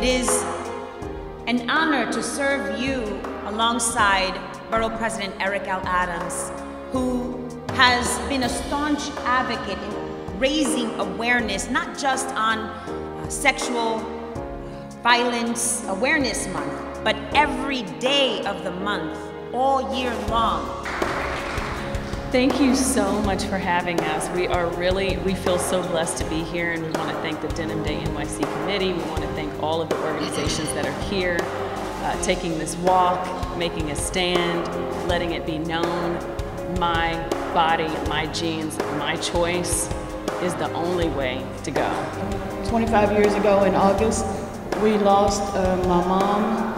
It is an honor to serve you alongside Borough President Eric L. Adams, who has been a staunch advocate in raising awareness, not just on uh, sexual uh, violence awareness month, but every day of the month, all year long. Thank you so much for having us. We are really, we feel so blessed to be here and we want to thank the Denim Day NYC committee. We want to thank all of the organizations that are here, uh, taking this walk, making a stand, letting it be known my body, my jeans, my choice is the only way to go. 25 years ago in August, we lost uh, my mom,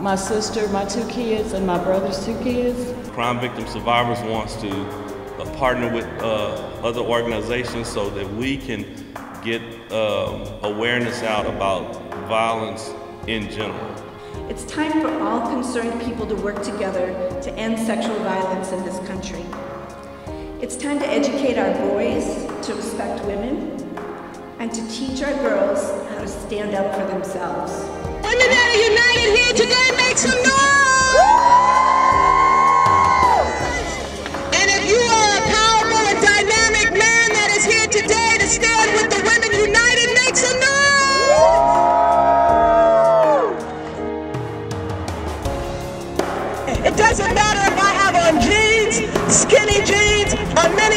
my sister, my two kids, and my brother's two kids. Crime Victim Survivors wants to uh, partner with uh, other organizations so that we can get um, awareness out about violence in general. It's time for all concerned people to work together to end sexual violence in this country. It's time to educate our boys to respect women and to teach our girls how to stand up for themselves.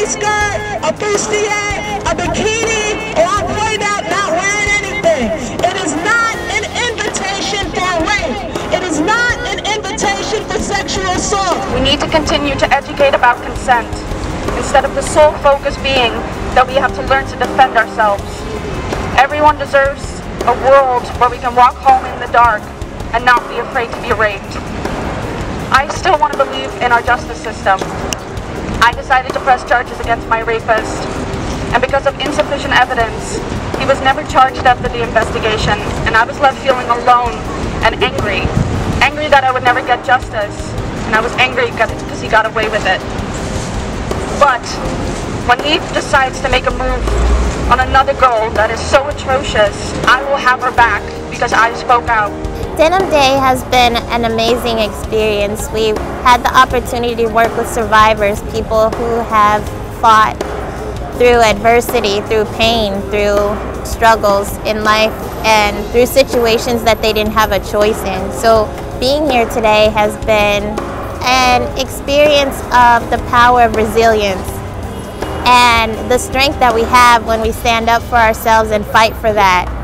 Mini skirt, a bustier, a bikini, or I'm out not wearing anything. It is not an invitation for rape. It is not an invitation for sexual assault. We need to continue to educate about consent instead of the sole focus being that we have to learn to defend ourselves. Everyone deserves a world where we can walk home in the dark and not be afraid to be raped. I still want to believe in our justice system. I decided to press charges against my rapist, and because of insufficient evidence, he was never charged after the investigation, and I was left feeling alone and angry. Angry that I would never get justice, and I was angry because he got away with it. But when he decides to make a move on another girl that is so atrocious, I will have her back because I spoke out. Denim Day has been an amazing experience. We've had the opportunity to work with survivors, people who have fought through adversity, through pain, through struggles in life, and through situations that they didn't have a choice in. So being here today has been an experience of the power of resilience and the strength that we have when we stand up for ourselves and fight for that